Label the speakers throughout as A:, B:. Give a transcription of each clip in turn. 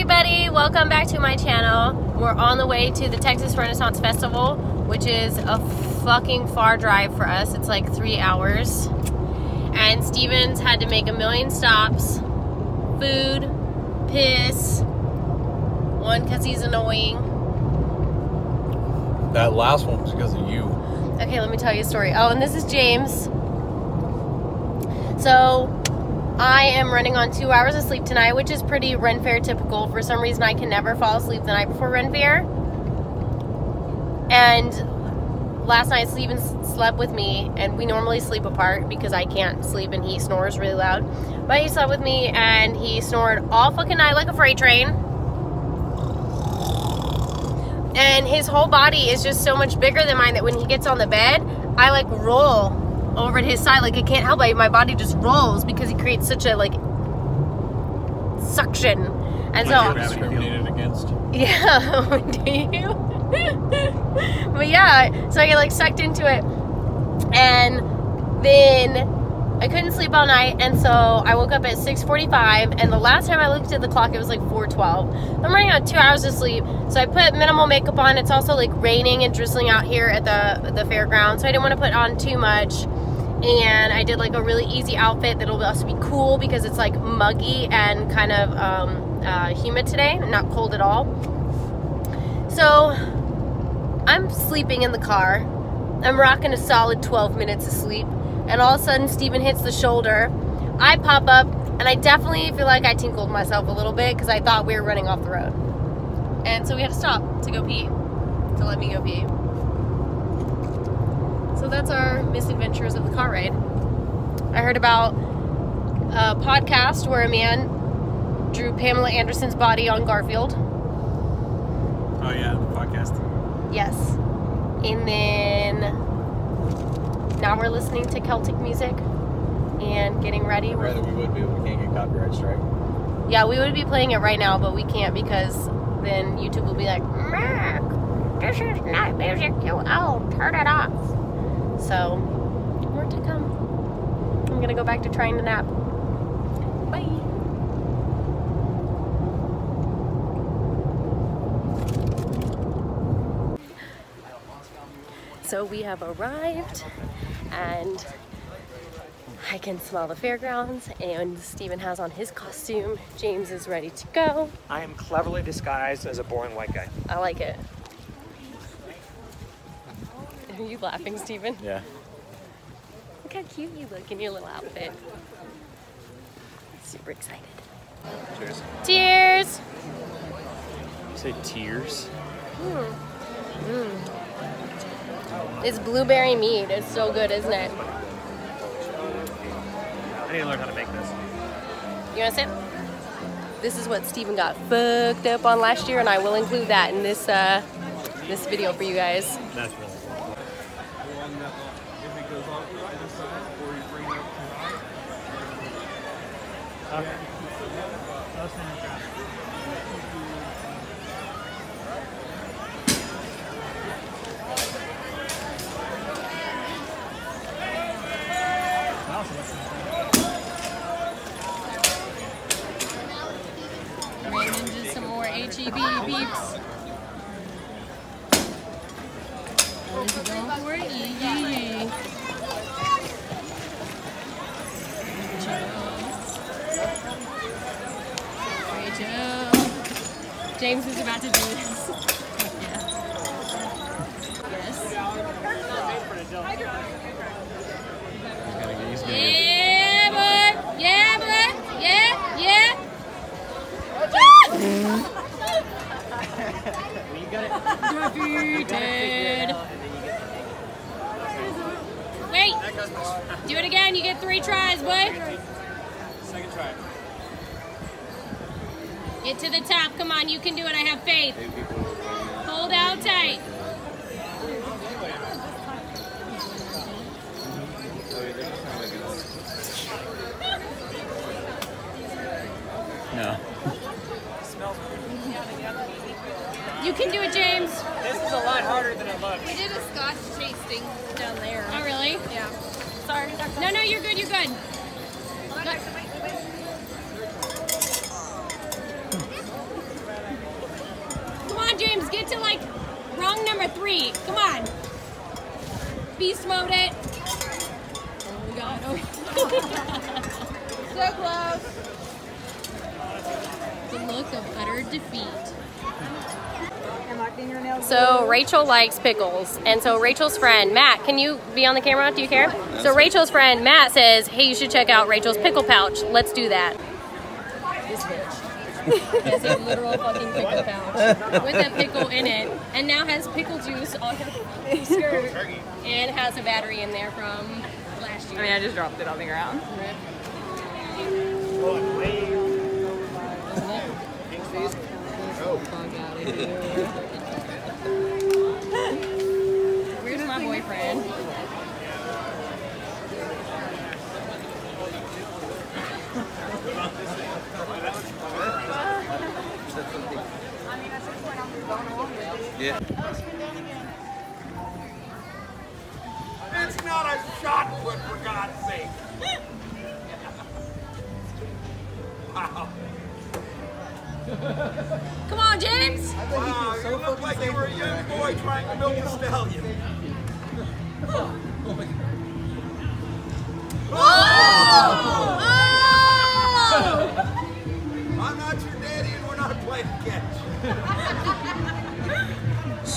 A: everybody, welcome back to my channel. We're on the way to the Texas Renaissance Festival, which is a fucking far drive for us. It's like three hours. And Stevens had to make a million stops. Food, piss, one because he's annoying.
B: That last one was because of you.
A: Okay, let me tell you a story. Oh, and this is James. So, I am running on two hours of sleep tonight, which is pretty Ren Fair typical. For some reason, I can never fall asleep the night before Ren Fair. And last night, Steven slept with me, and we normally sleep apart because I can't sleep and he snores really loud. But he slept with me, and he snored all fucking night like a freight train. And his whole body is just so much bigger than mine that when he gets on the bed, I like roll over to his side. Like I can't help it. My body just rolls because he creates such a like suction. And so
B: discriminated against.
A: yeah, do you? but yeah, so I get like sucked into it, and then I couldn't sleep all night, and so I woke up at 6:45. And the last time I looked at the clock, it was like 4:12. I'm running on two hours of sleep, so I put minimal makeup on. It's also like raining and drizzling out here at the the fairground, so I didn't want to put on too much and I did like a really easy outfit that'll also be cool because it's like muggy and kind of um, uh, humid today, not cold at all. So I'm sleeping in the car. I'm rocking a solid 12 minutes of sleep, and all of a sudden Steven hits the shoulder. I pop up, and I definitely feel like I tinkled myself a little bit because I thought we were running off the road. And so we had to stop to go pee, to let me go pee. So that's our misadventures of the car ride. I heard about a podcast where a man drew Pamela Anderson's body on Garfield.
B: Oh yeah, the podcast.
A: Yes. And then now we're listening to Celtic music and getting ready.
B: I'd rather we would be, we can't get copyright strike.
A: Yeah, we would be playing it right now, but we can't because then YouTube will be like, Mark, this is not music you own. Turn it off. So, more to come. I'm gonna go back to trying to nap. Bye. So we have arrived and I can smell the fairgrounds and Steven has on his costume. James is ready to go.
C: I am cleverly disguised as a boring white guy.
A: I like it. Are you laughing, Steven?
B: Yeah.
A: Look how cute you look in your little outfit. Super excited.
B: Cheers.
A: Cheers!
B: Say tears.
A: It's blueberry mead. It's so good, isn't it?
C: I need to learn how to make this.
A: You want to sip? This is what Steven got fucked up on last year, and I will include that in this uh, this video for you guys.
C: That's really Okay.
D: Ran into some more HEB beeps. What is he going for? Yee, yee, yee. Rachel. James is about to do this. Yes. Yeah, boy. Yeah, boy. Yeah, yeah. Defeated. Wait. Do it again. You get three tries, boy.
C: Second try.
D: Get to the top. Come on. You can do it. I have faith. Hold out tight.
B: No.
D: You can do it, James.
C: This is a lot harder than it looks.
E: We did a scotch tasting down there.
D: Oh, really?
E: Yeah. Sorry.
D: No, no, you're good. You're good. James, get to like wrong number three. Come on. Beast mode it. Oh my god. Oh.
E: So close.
D: the look of utter defeat.
A: So Rachel likes pickles, and so Rachel's friend Matt, can you be on the camera? Do you care? So Rachel's friend Matt says, "Hey, you should check out Rachel's pickle pouch. Let's do that." Has a literal fucking pickle pouch with a pickle in it, and now has pickle juice on her skirt, and has a battery in there from last year.
E: I mean, I just dropped it on the ground.
D: Where's my boyfriend?
B: Yeah.
F: It's not a shot put, for God's sake. wow.
D: Come on, James.
F: Wow, you look like you were a young boy trying to milk a stallion. I'm oh! oh! And we're not playing catch.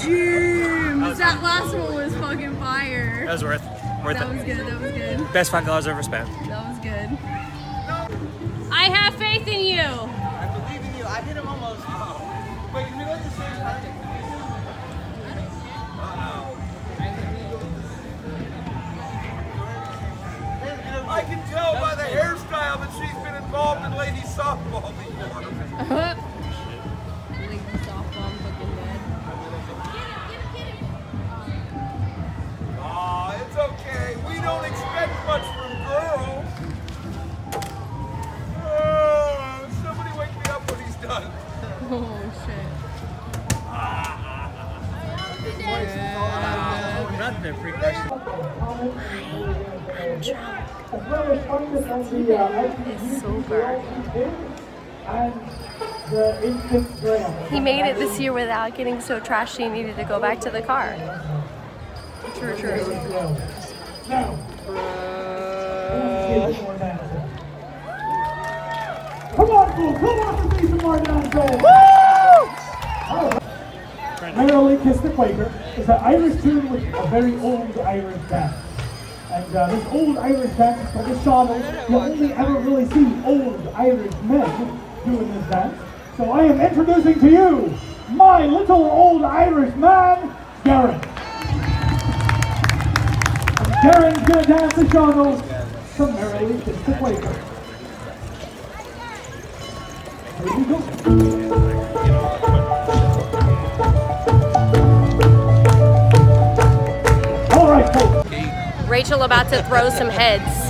E: James, that last one was fucking fire.
C: That was worth, worth
E: That was good. That was good.
C: Best five dollars ever spent.
E: That was good.
D: I have faith in you.
F: I believe in you. I did him almost. Oh. Wait, can we go at the same time? I can tell by the hairstyle that she's been involved in ladies softball before.
C: Nothing to free question.
A: He made it this year without getting so trashy. He needed to go back to the car.
E: True, true.
G: Come on, fool! Come on to see some more nonsense! Merrily Kiss the Quaker is an Irish tune with a very old Irish dance. And uh, this old Irish dance is called the sean-nós. You only ever really see old Irish men doing this dance. So I am introducing to you my little old Irish man, Garen. And Garen's gonna dance the sean-nós to Merrily Kiss the Quaker. Here we go.
A: Rachel about to throw some heads.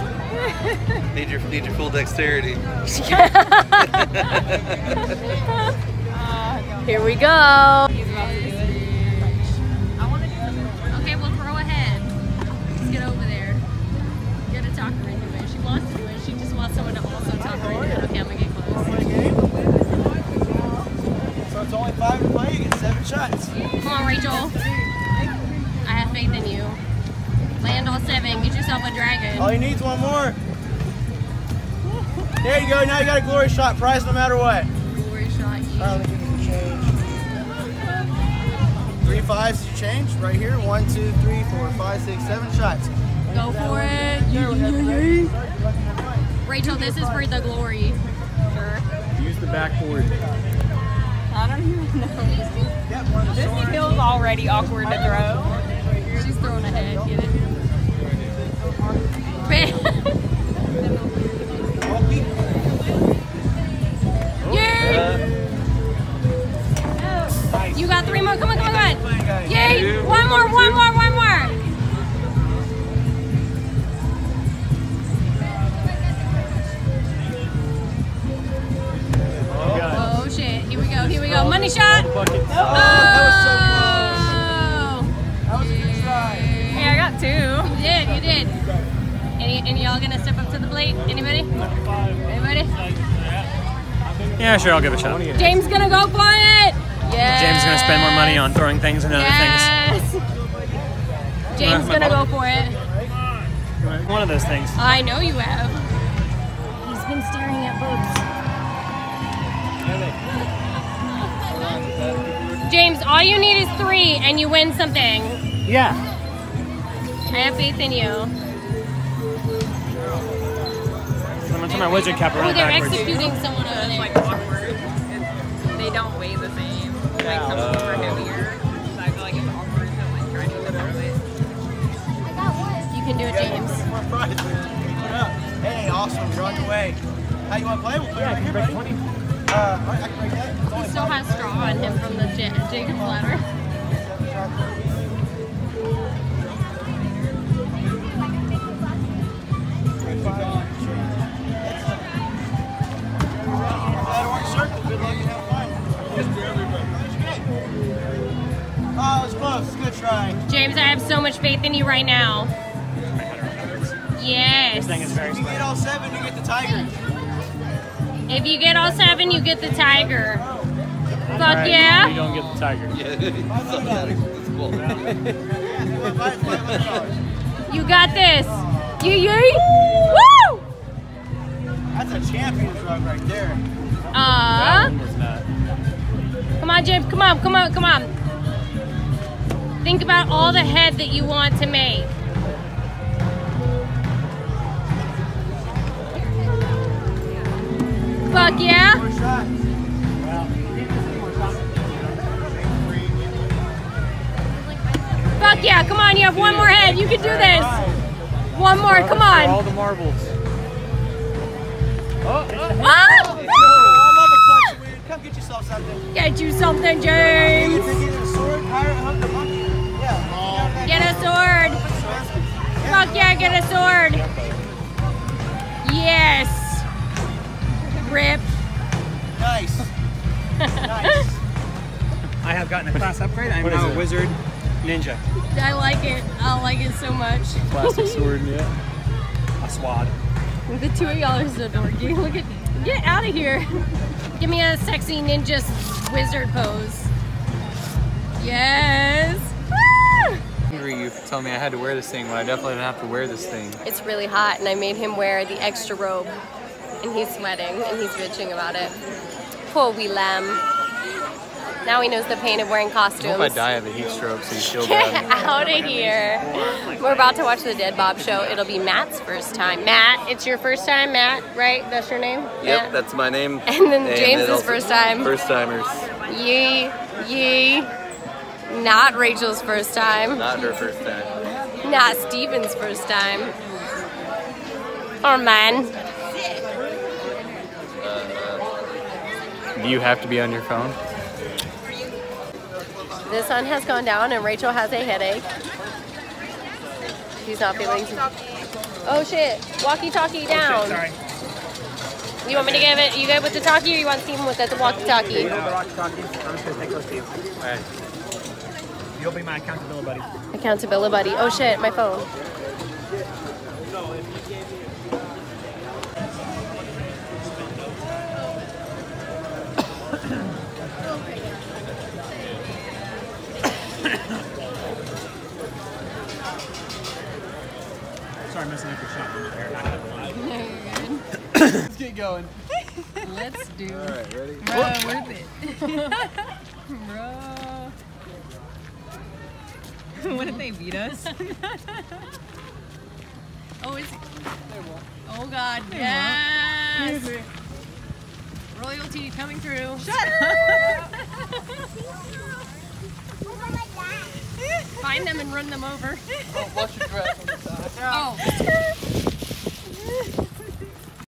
B: Need your need your full dexterity.
A: Here we go.
D: A dragon.
C: All you need is one more. There you go. Now you got a glory shot prize no matter what.
D: Glory shot you.
C: I'll give you some change. Three fives you change right here. One, two, three, four, five, six, seven shots.
D: Go for it. Rachel, this is for the glory.
C: Use the backboard.
E: I don't even know. This feels already awkward to throw.
D: She's throwing a head. Get it? Yay! Oh, you got three more. Come on, come on, come on. Yay! One more, one more, one more. Oh shit! Here we go. Here we go. Money shot. Oh! Any, any y'all gonna step up to the plate? Anybody? Anybody?
C: Yeah, sure. I'll give it a shot.
D: James gonna go for it.
A: Yeah.
H: James gonna spend more money on throwing things and other
A: Yes. James gonna go for it.
H: One of those things.
A: I know you have. He's been staring at boobs. James, all you need is three and you win something.
H: Yeah.
A: I have faith in you.
H: I'm gonna turn my wizard cap
A: Oh, they're
H: backwards.
A: executing someone over there.
E: like awkward. It's, they don't weigh the same. Like some of them are heavier. So I feel like it's awkward to like try to do them it.
A: You can do it, James.
C: More prizes. What up? Hey, awesome. You're on your way. How you want to play? We'll play right here, buddy. Uh, I can break that.
A: He still has straw on him from the J- Jacob ladder. Faith in you right now. Yes.
H: This thing is very
C: If you get all seven, you get the tiger.
A: If you get all seven, you get the tiger. Fuck
H: Alright, You don't get the tiger.
B: That's.
A: You got this. You you. Woo!
C: That's a champion's rug right there.
A: Uh, come on, James. Come on, come on, come on. Think about all the head that you want to make. Fuck yeah. Fuck yeah. Come on, you have one more head. You can do this. One more. Come
H: For all
A: on.
H: the marbles.
A: Oh, oh, oh.
C: I love a clutch win. Come get yourself something.
A: Get you something, James. Get a sword. Fuck yeah, get a sword. Yes. Rip.
C: Nice. nice.
H: I have gotten a class upgrade. I'm now a wizard ninja.
A: I like it. I like it so much.
H: Plastic sword, yeah. A swad.
A: The two of y'all are so dorky. Look at, get out of here. Give me a sexy ninja wizard pose. Yes.
I: Angry you for telling me I had to wear this thing when I definitely didn't have to wear this thing.
A: It's really hot, and I made him wear the extra robe, and he's sweating, and he's bitching about it. Poor wee lamb. Now he knows the pain of wearing costumes.
I: I
A: costumes.
I: hope I die of a heat stroke so you feel
A: Get
I: bad.
A: out of here. We're about to watch the Dead Bob show. It'll be Matt's first time. Matt, it's your first time, Matt, right? That's your name?
B: Yep,
A: Matt?
B: that's my name.
A: And then
B: it
A: James's first time.
B: First timers.
A: Yee, yee. Not Rachel's first time.
B: Not her first time.
A: Not Steven's first time. Or mine.
I: Do you have to be on your phone?
A: The sun has gone down and Rachel has a headache. She's not feeling. Oh shit! Walkie-talkie oh, down.
H: Sorry.
A: You want me to give it? You good with the talkie, or you want Steven with the walkie-talkie?
H: I'm just gonna take those to you. Alright. You'll be my accountability buddy.
A: Accountability buddy. Oh shit! My phone.
H: Sorry, I'm messing up your shot. Here, knock it out the line.
C: Let's get going.
E: Let's do it.
B: All right, ready?
E: Bro, worth it. what if they beat us? oh, is it? Oh God, yes. Royalty coming through. Shut up. Find them and run them over.
C: Oh, watch your dress on the side.
E: Oh.